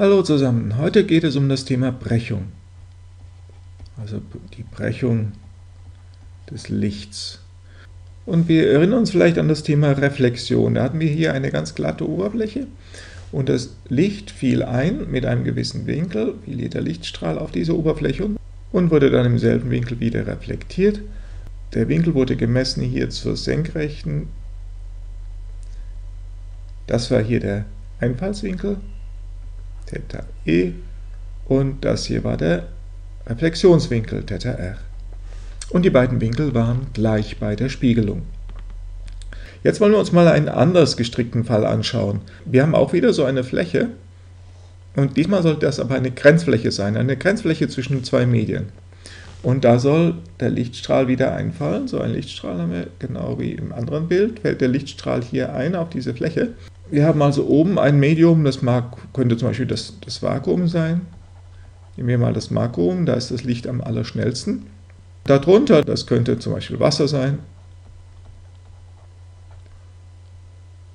Hallo zusammen, heute geht es um das Thema Brechung. Also die Brechung des Lichts. Und wir erinnern uns vielleicht an das Thema Reflexion. Da hatten wir hier eine ganz glatte Oberfläche und das Licht fiel ein mit einem gewissen Winkel, fiel hier der Lichtstrahl auf diese Oberfläche und wurde dann im selben Winkel wieder reflektiert. Der Winkel wurde gemessen hier zur senkrechten. Das war hier der Einfallswinkel Theta e und das hier war der Reflexionswinkel Theta r. Und die beiden Winkel waren gleich bei der Spiegelung. Jetzt wollen wir uns mal einen anders gestrickten Fall anschauen. Wir haben auch wieder so eine Fläche und diesmal sollte das aber eine Grenzfläche sein, eine Grenzfläche zwischen zwei Medien. Und da soll der Lichtstrahl wieder einfallen. So ein Lichtstrahl haben wir genau wie im anderen Bild, fällt der Lichtstrahl hier ein auf diese Fläche. Wir haben also oben ein Medium, das mag, könnte zum Beispiel das, das Vakuum sein. Nehmen wir mal das Vakuum, da ist das Licht am allerschnellsten. Darunter, das könnte zum Beispiel Wasser sein.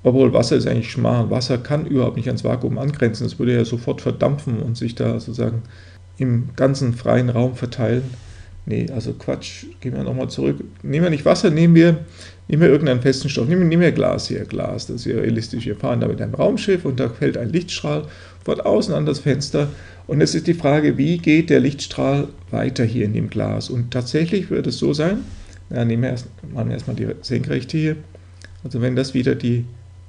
Obwohl Wasser ist eigentlich schmal. Wasser kann überhaupt nicht ans Vakuum angrenzen. Es würde ja sofort verdampfen und sich da sozusagen im ganzen freien Raum verteilen. Nee, also Quatsch, gehen wir nochmal zurück. Nehmen wir nicht Wasser, nehmen wir, nehmen wir irgendeinen festen Stoff. Nehmen wir Glas hier, Glas, das ist ja realistisch. Wir fahren da mit einem Raumschiff und da fällt ein Lichtstrahl von außen an das Fenster. Und es ist die Frage, wie geht der Lichtstrahl weiter hier in dem Glas? Und tatsächlich wird es so sein, na, nehmen wir erst, machen wir erstmal die Senkrechte hier. Also wenn das wieder die,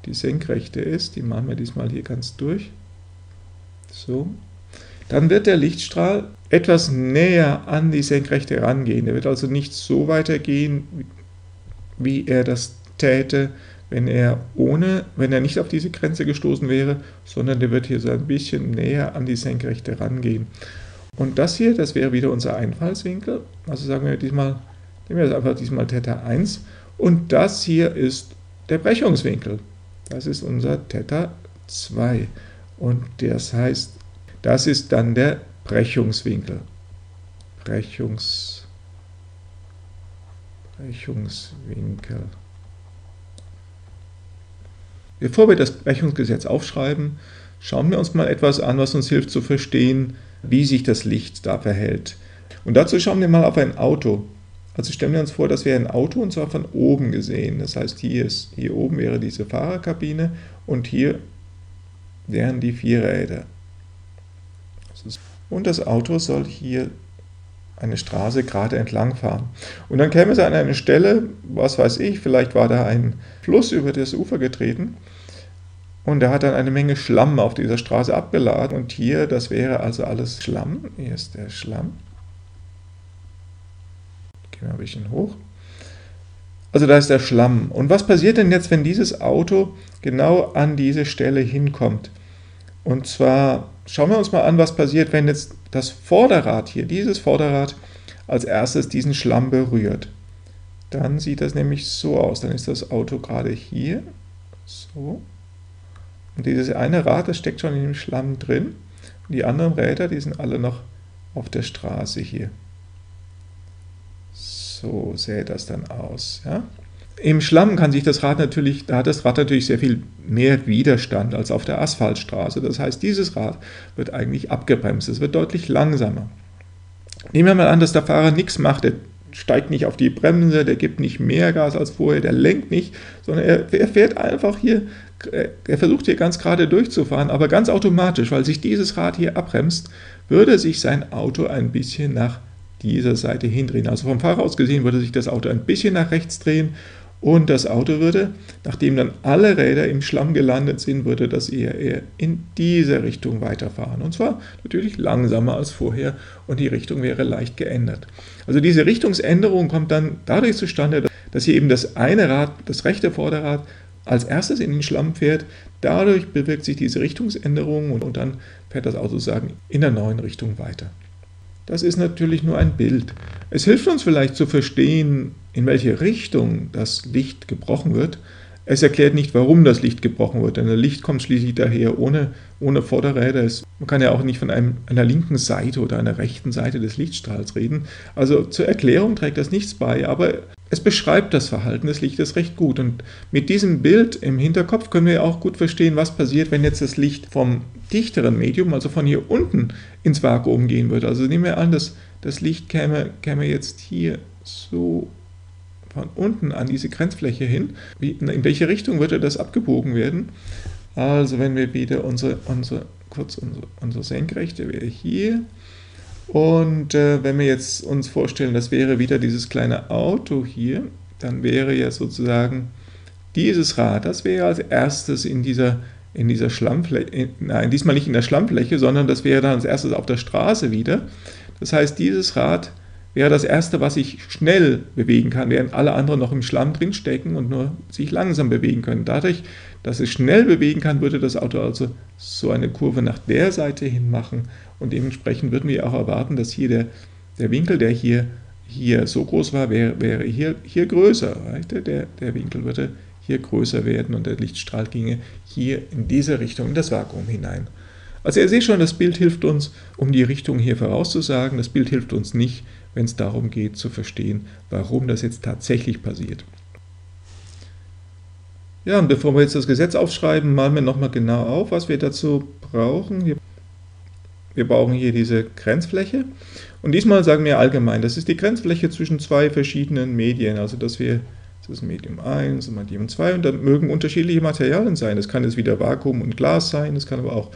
die Senkrechte ist, die machen wir diesmal hier ganz durch. So, dann wird der Lichtstrahl etwas näher an die Senkrechte rangehen. Er wird also nicht so weitergehen, wie er das täte, wenn er ohne, wenn er nicht auf diese Grenze gestoßen wäre, sondern der wird hier so ein bisschen näher an die Senkrechte rangehen. Und das hier, das wäre wieder unser Einfallswinkel. Also sagen wir diesmal, nehmen wir das einfach diesmal Theta 1. Und das hier ist der Brechungswinkel. Das ist unser Theta 2. Und das heißt, das ist dann der Brechungswinkel. Brechungs, Brechungswinkel. Bevor wir das Brechungsgesetz aufschreiben, schauen wir uns mal etwas an, was uns hilft zu verstehen, wie sich das Licht da verhält. Und dazu schauen wir mal auf ein Auto. Also stellen wir uns vor, das wäre ein Auto und zwar von oben gesehen. Das heißt, hier, ist, hier oben wäre diese Fahrerkabine und hier wären die vier Räder. Und das Auto soll hier eine Straße gerade entlang fahren. Und dann käme es an eine Stelle, was weiß ich, vielleicht war da ein Fluss über das Ufer getreten und er hat dann eine Menge Schlamm auf dieser Straße abgeladen. Und hier, das wäre also alles Schlamm. Hier ist der Schlamm. Gehen wir ein bisschen hoch. Also da ist der Schlamm. Und was passiert denn jetzt, wenn dieses Auto genau an diese Stelle hinkommt? Und zwar schauen wir uns mal an, was passiert, wenn jetzt das Vorderrad hier, dieses Vorderrad, als erstes diesen Schlamm berührt. Dann sieht das nämlich so aus. Dann ist das Auto gerade hier. So. Und dieses eine Rad, das steckt schon in dem Schlamm drin. Und die anderen Räder, die sind alle noch auf der Straße hier. So sähe das dann aus. Ja? Im Schlamm kann sich das Rad natürlich, da hat das Rad natürlich sehr viel mehr Widerstand als auf der Asphaltstraße. Das heißt, dieses Rad wird eigentlich abgebremst. Es wird deutlich langsamer. Nehmen wir mal an, dass der Fahrer nichts macht. Der steigt nicht auf die Bremse, der gibt nicht mehr Gas als vorher, der lenkt nicht, sondern er, er fährt einfach hier, er versucht hier ganz gerade durchzufahren, aber ganz automatisch, weil sich dieses Rad hier abbremst, würde sich sein Auto ein bisschen nach dieser Seite hindrehen. Also vom Fahrer aus gesehen würde sich das Auto ein bisschen nach rechts drehen und das Auto würde, nachdem dann alle Räder im Schlamm gelandet sind, würde das eher, eher in diese Richtung weiterfahren. Und zwar natürlich langsamer als vorher und die Richtung wäre leicht geändert. Also diese Richtungsänderung kommt dann dadurch zustande, dass hier eben das eine Rad, das rechte Vorderrad, als erstes in den Schlamm fährt. Dadurch bewirkt sich diese Richtungsänderung und, und dann fährt das Auto sozusagen in der neuen Richtung weiter. Das ist natürlich nur ein Bild. Es hilft uns vielleicht zu verstehen, in welche Richtung das Licht gebrochen wird. Es erklärt nicht, warum das Licht gebrochen wird, denn das Licht kommt schließlich daher ohne, ohne Vorderräder. Es, man kann ja auch nicht von einem, einer linken Seite oder einer rechten Seite des Lichtstrahls reden. Also zur Erklärung trägt das nichts bei, aber es beschreibt das Verhalten des Lichtes recht gut. Und mit diesem Bild im Hinterkopf können wir auch gut verstehen, was passiert, wenn jetzt das Licht vom dichteren Medium, also von hier unten, ins Vakuum gehen würde. Also nehmen wir an, dass das Licht käme, käme jetzt hier so von unten an diese Grenzfläche hin. Wie, in welche Richtung würde das abgebogen werden? Also wenn wir wieder unsere, unsere kurz unsere, unsere Senkrechte wäre hier. Und äh, wenn wir jetzt uns vorstellen, das wäre wieder dieses kleine Auto hier, dann wäre ja sozusagen dieses Rad, das wäre als erstes in dieser, in dieser Schlammfläche, nein, diesmal nicht in der Schlammfläche, sondern das wäre dann als erstes auf der Straße wieder. Das heißt, dieses Rad wäre das erste, was sich schnell bewegen kann, während alle anderen noch im Schlamm drinstecken und nur sich langsam bewegen können. Dadurch, dass es schnell bewegen kann, würde das Auto also so eine Kurve nach der Seite hin machen und dementsprechend würden wir auch erwarten, dass hier der, der Winkel, der hier, hier so groß war, wäre, wäre hier, hier größer. Der, der Winkel würde hier größer werden und der Lichtstrahl ginge hier in diese Richtung in das Vakuum hinein. Also ihr seht schon, das Bild hilft uns, um die Richtung hier vorauszusagen. Das Bild hilft uns nicht, wenn es darum geht zu verstehen, warum das jetzt tatsächlich passiert. Ja, und bevor wir jetzt das Gesetz aufschreiben, malen wir nochmal genau auf, was wir dazu brauchen. Wir, brauchen hier diese Grenzfläche. Und diesmal sagen wir allgemein, das ist die Grenzfläche zwischen zwei verschiedenen Medien. Also dass wir, das ist Medium 1 und Medium 2 und da mögen unterschiedliche Materialien sein. Das kann jetzt wieder Vakuum und Glas sein, das kann aber auch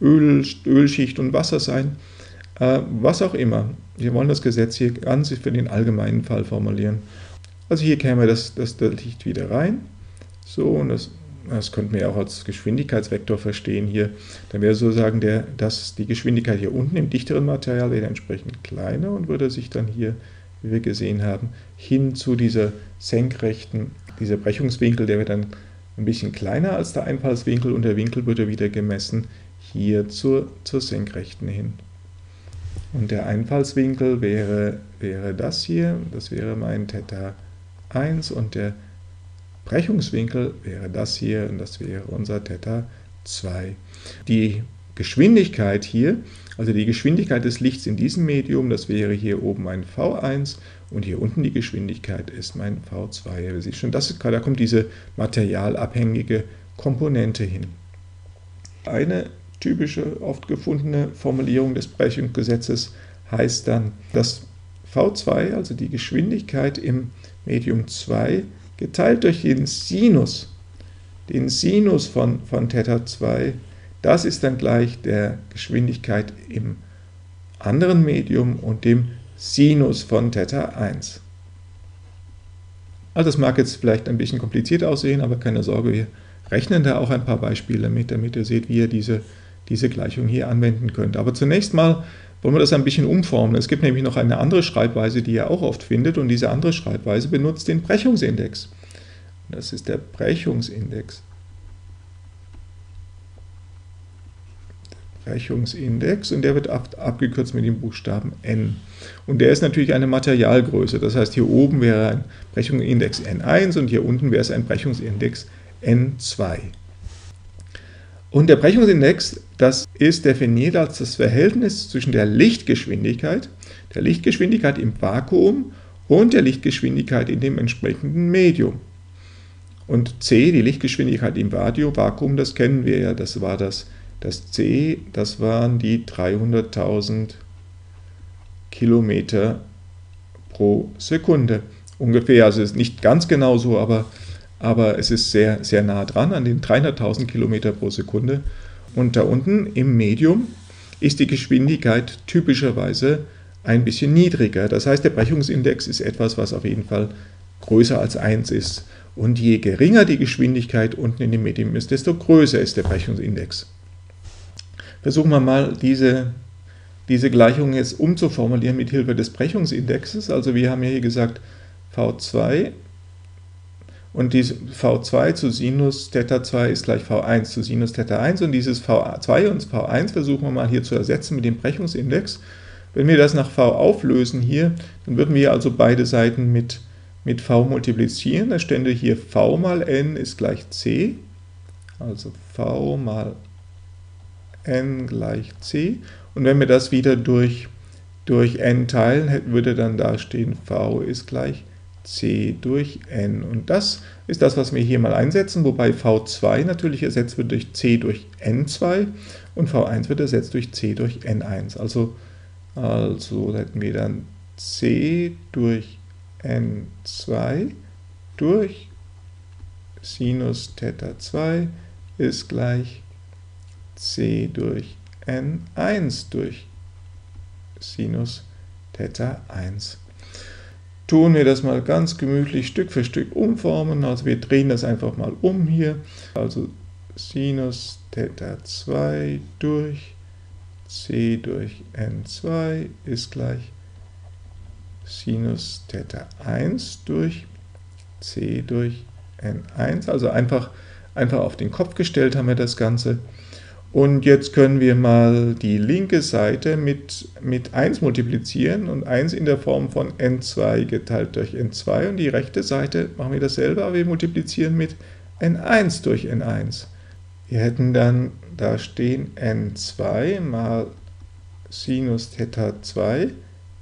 Öl, Ölschicht und Wasser sein. Äh, was auch immer. Wir wollen das Gesetz hier ganz für den allgemeinen Fall formulieren. Also hier käme das, das, Licht wieder rein. So, und das, das könnten wir auch als Geschwindigkeitsvektor verstehen hier. Dann wäre sozusagen der, dass die Geschwindigkeit hier unten im dichteren Material wäre entsprechend kleiner und würde sich dann hier, wie wir gesehen haben, hin zu dieser senkrechten, dieser Brechungswinkel, der wäre dann ein bisschen kleiner als der Einfallswinkel und der Winkel würde wieder gemessen hier zur, zur senkrechten hin. Und der Einfallswinkel wäre, wäre das hier, das wäre mein Theta 1 und der Brechungswinkel wäre das hier und das wäre unser Theta 2. Die Geschwindigkeit hier, also die Geschwindigkeit des Lichts in diesem Medium, das wäre hier oben ein V1 und hier unten die Geschwindigkeit ist mein V2. Ihr seht schon, das da kommt diese materialabhängige Komponente hin. Eine typische, oft gefundene Formulierung des Brechungsgesetzes heißt dann, dass V2, also die Geschwindigkeit im Medium 2, geteilt durch den Sinus, den Sinus von, von Theta 2, das ist dann gleich der Geschwindigkeit im anderen Medium und dem Sinus von Theta 1. Also das mag jetzt vielleicht ein bisschen kompliziert aussehen, aber keine Sorge, wir rechnen da auch ein paar Beispiele mit, damit ihr seht, wie ihr diese diese Gleichung hier anwenden könnt. Aber zunächst mal wollen wir das ein bisschen umformen. Es gibt nämlich noch eine andere Schreibweise, die ihr auch oft findet, und diese andere Schreibweise benutzt den Brechungsindex. Das ist der Brechungsindex. Brechungsindex und der wird ab, abgekürzt mit dem Buchstaben n. Und der ist natürlich eine Materialgröße. Das heißt, hier oben wäre ein Brechungsindex n1 und hier unten wäre es ein Brechungsindex n2. Und der Brechungsindex, das ist definiert als das Verhältnis zwischen der Lichtgeschwindigkeit, der Lichtgeschwindigkeit im Vakuum und der Lichtgeschwindigkeit in dem entsprechenden Medium. Und c, die Lichtgeschwindigkeit im Vakuum, das kennen wir ja, das war das, das c, das waren die 300.000 Kilometer pro Sekunde ungefähr. Also ist nicht ganz genau so, aber aber es ist sehr, sehr nah dran an den 300.000 Kilometer pro Sekunde. Und da unten im Medium ist die Geschwindigkeit typischerweise ein bisschen niedriger. Das heißt, der Brechungsindex ist etwas, was auf jeden Fall größer als 1 ist. Und je geringer die Geschwindigkeit unten in dem Medium ist, desto größer ist der Brechungsindex. Versuchen wir mal diese, diese Gleichung jetzt umzuformulieren mit Hilfe des Brechungsindexes. Also wir haben ja hier gesagt, V2 und die V2 zu Sinus Theta 2 ist gleich V1 zu Sinus Theta 1 und dieses V2 und V1 versuchen wir mal hier zu ersetzen mit dem Brechungsindex. Wenn wir das nach V auflösen hier, dann würden wir also beide Seiten mit, mit V multiplizieren. Da stände hier V mal N ist gleich C, also V mal N gleich C. Und wenn wir das wieder durch, durch N teilen, würde dann da stehen V ist gleich c durch n. Und das ist das, was wir hier mal einsetzen, wobei v2 natürlich ersetzt wird durch c durch n2 und v1 wird ersetzt durch c durch n1. Also, also hätten wir dann c durch n2 durch Sinus Theta 2 ist gleich c durch n1 durch Sinus Theta 1 tun wir das mal ganz gemütlich Stück für Stück umformen. Also wir drehen das einfach mal um hier. Also Sinus Theta 2 durch c durch n2 ist gleich Sinus Theta 1 durch c durch n1. Also einfach, einfach auf den Kopf gestellt haben wir das Ganze. Und jetzt können wir mal die linke Seite mit, mit 1 multiplizieren und 1 in der Form von n2 geteilt durch n2 und die rechte Seite machen wir dasselbe, aber wir multiplizieren mit n1 durch n1. Wir hätten dann da stehen n2 mal Sinus Theta 2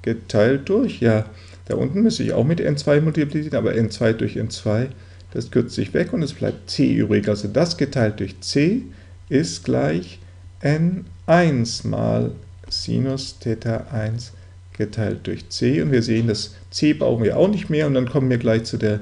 geteilt durch, ja, da unten müsste ich auch mit n2 multiplizieren, aber n2 durch n2, das kürzt sich weg und es bleibt c übrig. Also das geteilt durch c ist gleich n1 mal Sinus Theta 1 geteilt durch c. Und wir sehen, das c brauchen wir auch nicht mehr. Und dann kommen wir gleich zu der,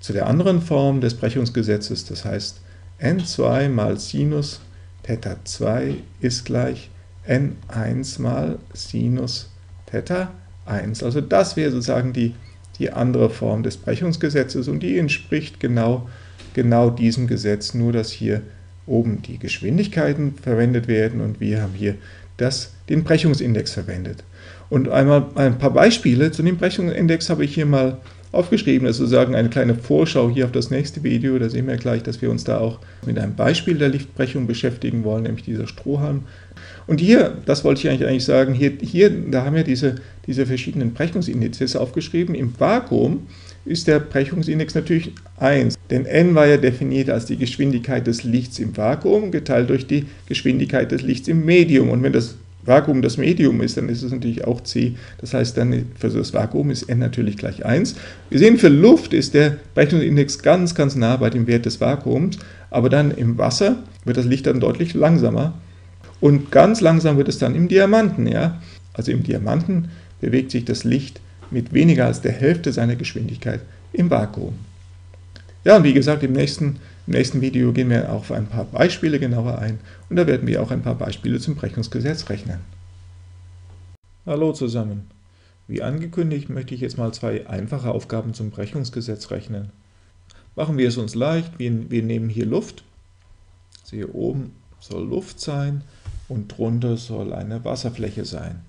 zu der anderen Form des Brechungsgesetzes. Das heißt, n2 mal Sinus Theta 2 ist gleich n1 mal Sinus Theta 1. Also das wäre sozusagen die, die andere Form des Brechungsgesetzes und die entspricht genau, genau diesem Gesetz, nur dass hier oben die Geschwindigkeiten verwendet werden und wir haben hier das, den Brechungsindex verwendet. Und einmal ein paar Beispiele zu dem Brechungsindex habe ich hier mal aufgeschrieben, das ist sozusagen eine kleine Vorschau hier auf das nächste Video. Da sehen wir gleich, dass wir uns da auch mit einem Beispiel der Lichtbrechung beschäftigen wollen, nämlich dieser Strohhalm. Und hier, das wollte ich eigentlich, sagen, hier, hier, da haben wir diese, diese verschiedenen Brechungsindizes aufgeschrieben. Im Vakuum ist der Brechungsindex natürlich 1, denn n war ja definiert als die Geschwindigkeit des Lichts im Vakuum geteilt durch die Geschwindigkeit des Lichts im Medium. Und wenn das Vakuum das Medium ist, dann ist es natürlich auch c. Das heißt, dann für das Vakuum ist n natürlich gleich 1. Wir sehen, für Luft ist der Brechungsindex ganz, ganz nah bei dem Wert des Vakuums, aber dann im Wasser wird das Licht dann deutlich langsamer. Und ganz langsam wird es dann im Diamanten. Ja? Also im Diamanten bewegt sich das Licht mit weniger als der Hälfte seiner Geschwindigkeit im Vakuum. Ja, und wie gesagt, im nächsten, im nächsten Video gehen wir auf ein paar Beispiele genauer ein und da werden wir auch ein paar Beispiele zum Brechungsgesetz rechnen. Hallo zusammen. Wie angekündigt möchte ich jetzt mal zwei einfache Aufgaben zum Brechungsgesetz rechnen. Machen wir es uns leicht, wir, wir nehmen hier Luft. Also hier oben soll Luft sein und drunter soll eine Wasserfläche sein.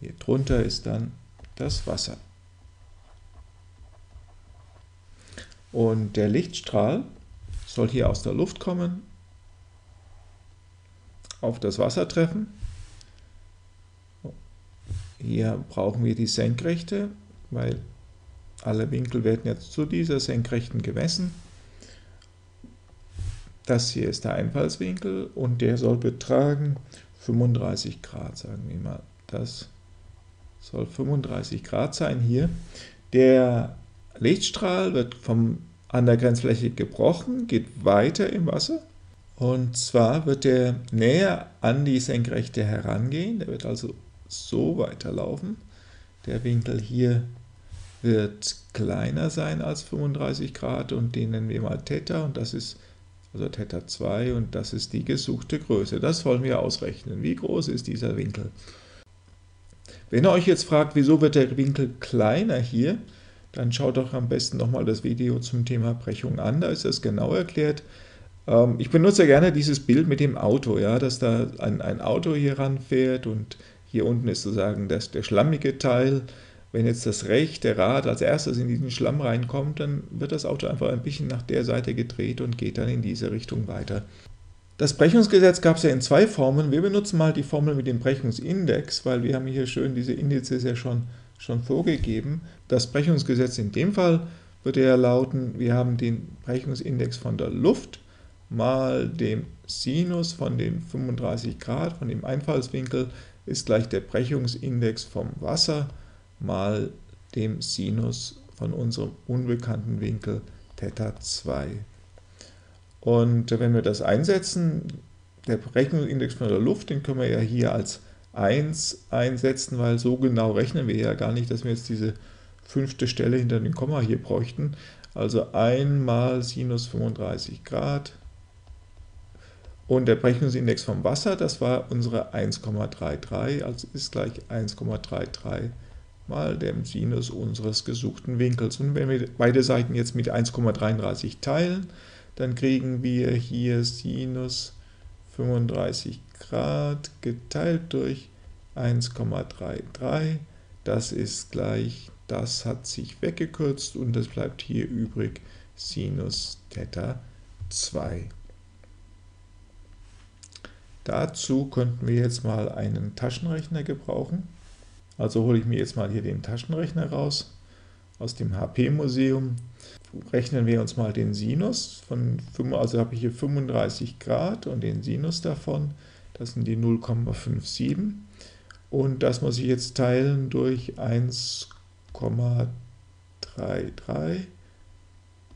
Hier drunter ist dann das Wasser. Und der Lichtstrahl soll hier aus der Luft kommen, auf das Wasser treffen. Hier brauchen wir die Senkrechte, weil alle Winkel werden jetzt zu dieser Senkrechten gemessen. Das hier ist der Einfallswinkel und der soll betragen 35 Grad, sagen wir mal. Das soll 35 Grad sein hier. Der Lichtstrahl wird vom, an der Grenzfläche gebrochen, geht weiter im Wasser. Und zwar wird er näher an die Senkrechte herangehen. Der wird also so weiterlaufen. Der Winkel hier wird kleiner sein als 35 Grad und den nennen wir mal Theta und das ist also Theta 2 und das ist die gesuchte Größe. Das wollen wir ausrechnen. Wie groß ist dieser Winkel? Wenn ihr euch jetzt fragt, wieso wird der Winkel kleiner hier, dann schaut doch am besten nochmal das Video zum Thema Brechung an, da ist das genau erklärt. Ähm, ich benutze gerne dieses Bild mit dem Auto, ja, dass da ein, ein Auto hier ranfährt und hier unten ist sozusagen das, der schlammige Teil. Wenn jetzt das rechte Rad als erstes in diesen Schlamm reinkommt, dann wird das Auto einfach ein bisschen nach der Seite gedreht und geht dann in diese Richtung weiter. Das Brechungsgesetz gab es ja in zwei Formen. Wir benutzen mal die Formel mit dem Brechungsindex, weil wir haben hier schön diese Indizes ja schon, schon vorgegeben. Das Brechungsgesetz in dem Fall würde ja lauten, wir haben den Brechungsindex von der Luft mal dem Sinus von den 35 Grad, von dem Einfallswinkel, ist gleich der Brechungsindex vom Wasser mal dem Sinus von unserem unbekannten Winkel Theta 2. Und wenn wir das einsetzen, der Berechnungsindex von der Luft, den können wir ja hier als 1 einsetzen, weil so genau rechnen wir ja gar nicht, dass wir jetzt diese fünfte Stelle hinter dem Komma hier bräuchten. Also 1 mal Sinus 35 Grad. Und der Berechnungsindex vom Wasser, das war unsere 1,33, also ist gleich 1,33 mal dem Sinus unseres gesuchten Winkels. Und wenn wir beide Seiten jetzt mit 1,33 teilen, dann kriegen wir hier Sinus 35 Grad geteilt durch 1,33. Das ist gleich, das hat sich weggekürzt und es bleibt hier übrig Sinus Theta 2. Dazu könnten wir jetzt mal einen Taschenrechner gebrauchen. Also hole ich mir jetzt mal hier den Taschenrechner raus aus dem HP-Museum rechnen wir uns mal den Sinus von, also habe ich hier 35 Grad und den Sinus davon, das sind die 0,57 und das muss ich jetzt teilen durch 1,33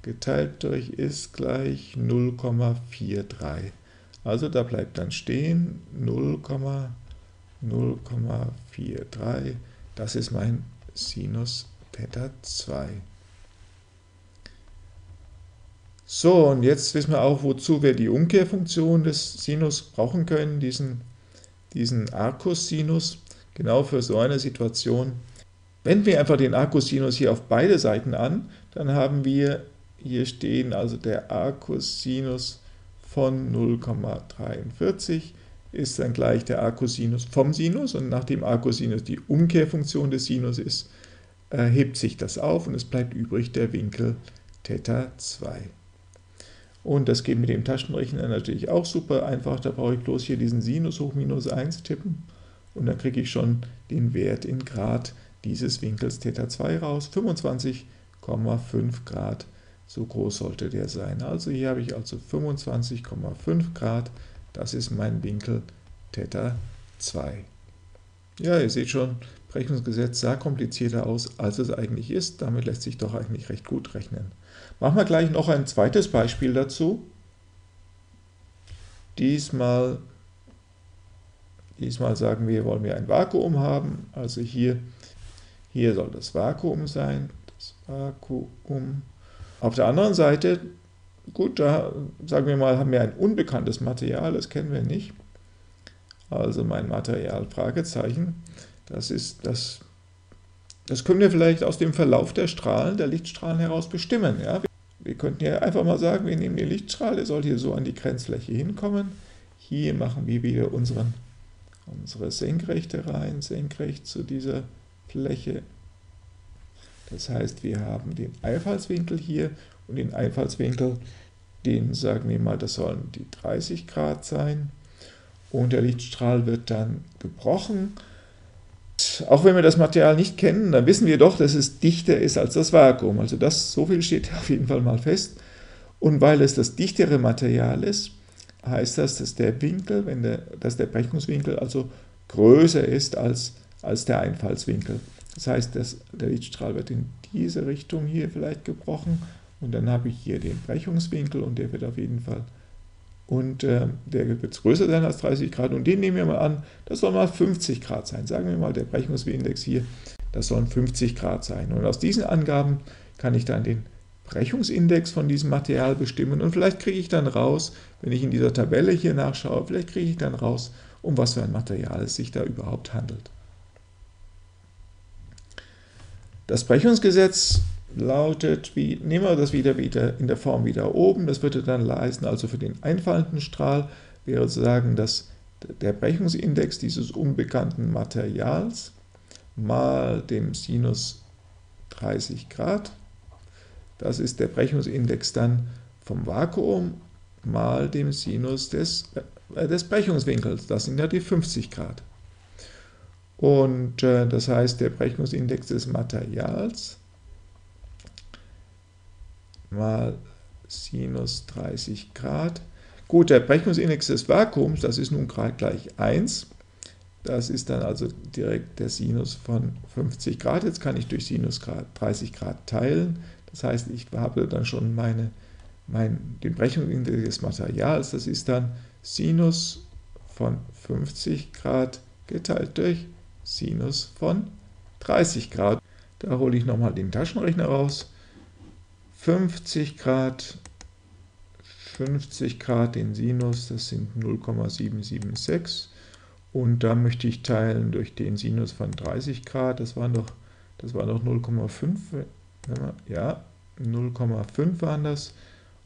geteilt durch ist gleich 0,43. Also da bleibt dann stehen 0,043. Das ist mein Sinus Theta 2. So, und jetzt wissen wir auch, wozu wir die Umkehrfunktion des Sinus brauchen können, diesen, diesen Arcus-Sinus, genau für so eine Situation. Wenden wir einfach den Arcus-Sinus hier auf beide Seiten an, dann haben wir hier stehen also der Arcus-Sinus von 0,43 ist dann gleich der Arcus-Sinus vom Sinus und nachdem Arcus-Sinus die Umkehrfunktion des Sinus ist, hebt sich das auf und es bleibt übrig der Winkel Theta 2. Und das geht mit dem Taschenrechner natürlich auch super einfach. Da brauche ich bloß hier diesen Sinus hoch minus 1 tippen und dann kriege ich schon den Wert in Grad dieses Winkels Theta 2 raus. 25,5 Grad, so groß sollte der sein. Also hier habe ich also 25,5 Grad, das ist mein Winkel Theta 2. Ja, ihr seht schon, Berechnungsgesetz sah komplizierter aus, als es eigentlich ist. Damit lässt sich doch eigentlich recht gut rechnen. Machen wir gleich noch ein zweites Beispiel dazu. Diesmal, diesmal sagen wir, wollen wir ein Vakuum haben. Also hier, hier soll das Vakuum sein. Das Vakuum. Auf der anderen Seite, gut, da sagen wir mal, haben wir ein unbekanntes Material, das kennen wir nicht. Also mein Material, Fragezeichen. Das ist das das können wir vielleicht aus dem Verlauf der Strahlen, der Lichtstrahlen heraus bestimmen. Ja? Wir könnten ja einfach mal sagen, wir nehmen den Lichtstrahl, der soll hier so an die Grenzfläche hinkommen. Hier machen wir wieder unseren, unsere Senkrechte rein, senkrecht zu dieser Fläche. Das heißt, wir haben den Einfallswinkel hier und den Einfallswinkel, den sagen wir mal, das sollen die 30 Grad sein. Und der Lichtstrahl wird dann gebrochen auch wenn wir das Material nicht kennen, dann wissen wir doch, dass es dichter ist als das Vakuum. Also das, so viel steht auf jeden Fall mal fest. Und weil es das dichtere Material ist, heißt das, dass der Winkel, wenn der, dass der Brechungswinkel also größer ist als, als der Einfallswinkel. Das heißt, dass der Lichtstrahl wird in diese Richtung hier vielleicht gebrochen und dann habe ich hier den Brechungswinkel und der wird auf jeden Fall und äh, der wird größer sein als 30 Grad und den nehmen wir mal an, das soll mal 50 Grad sein. Sagen wir mal, der Brechungsindex hier, das sollen 50 Grad sein. Und aus diesen Angaben kann ich dann den Brechungsindex von diesem Material bestimmen und vielleicht kriege ich dann raus, wenn ich in dieser Tabelle hier nachschaue, vielleicht kriege ich dann raus, um was für ein Material es sich da überhaupt handelt. Das Brechungsgesetz lautet, wie, nehmen wir das wieder, wieder in der Form wieder oben, das würde dann leisten, also für den einfallenden Strahl wäre sozusagen das, der Brechungsindex dieses unbekannten Materials mal dem Sinus 30 Grad. Das ist der Brechungsindex dann vom Vakuum mal dem Sinus des, äh, des Brechungswinkels. Das sind ja die 50 Grad. Und äh, das heißt, der Brechungsindex des Materials mal Sinus 30 Grad. Gut, der Brechungsindex des Vakuums, das ist nun gerade gleich 1. Das ist dann also direkt der Sinus von 50 Grad. Jetzt kann ich durch Sinus 30 Grad teilen. Das heißt, ich habe dann schon meine, mein, den Brechungsindex des Materials. Das ist dann Sinus von 50 Grad geteilt durch Sinus von 30 Grad. Da hole ich nochmal den Taschenrechner raus. 50 Grad, 50 Grad den Sinus, das sind 0,776 und da möchte ich teilen durch den Sinus von 30 Grad, das waren doch, doch 0,5, ja, 0,5 waren das.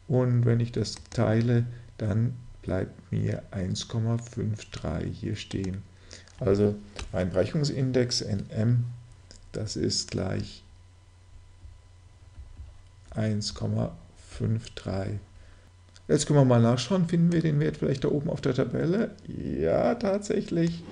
Und wenn ich das teile, dann bleibt mir 1,53 hier stehen. Also mein Brechungsindex NM, das ist gleich 1,53 Jetzt können wir mal nachschauen, finden wir den Wert vielleicht da oben auf der Tabelle? Ja, tatsächlich.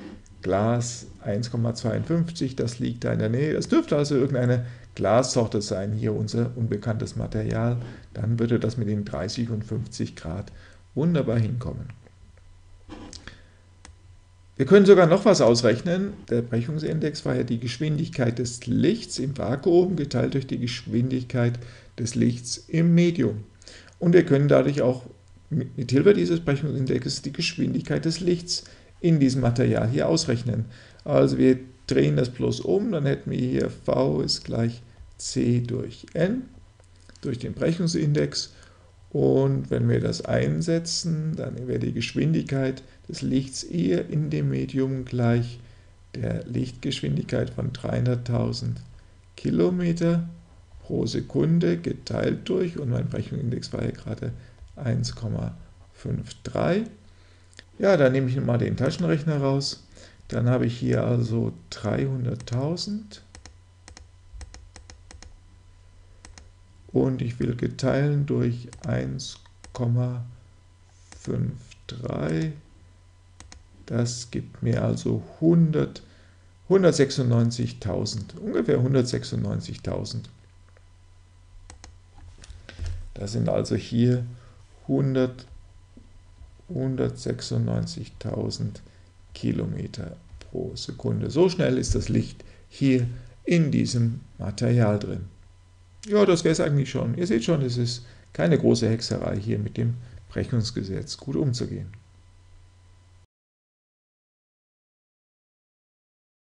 Glas 1,52, das liegt da in der Nähe. Das dürfte also irgendeine Glassorte sein, hier unser unbekanntes Material. Dann würde das mit den 30 und 50 Grad wunderbar hinkommen. Wir können sogar noch was ausrechnen. Der Brechungsindex war ja die Geschwindigkeit des Lichts im Vakuum geteilt durch die Geschwindigkeit des Lichts im Medium. Und wir können dadurch auch mit Hilfe dieses Brechungsindex die Geschwindigkeit des Lichts in diesem Material hier ausrechnen. Also wir drehen das bloß um, dann hätten wir hier V ist gleich C durch N durch den Brechungsindex. Und wenn wir das einsetzen, dann wäre die Geschwindigkeit des Lichts eher in dem Medium gleich der Lichtgeschwindigkeit von 300.000 Kilometer pro Sekunde geteilt durch, und mein Brechungsindex war hier gerade 1,53. Ja, dann nehme ich mal den Taschenrechner raus. Dann habe ich hier also 300.000 und ich will geteilt durch 1,53. Das gibt mir also 100, 196.000, ungefähr 196.000. Das sind also hier 196.000 Kilometer pro Sekunde. So schnell ist das Licht hier in diesem Material drin. Ja, das wäre es eigentlich schon. Ihr seht schon, es ist keine große Hexerei hier mit dem Brechungsgesetz gut umzugehen.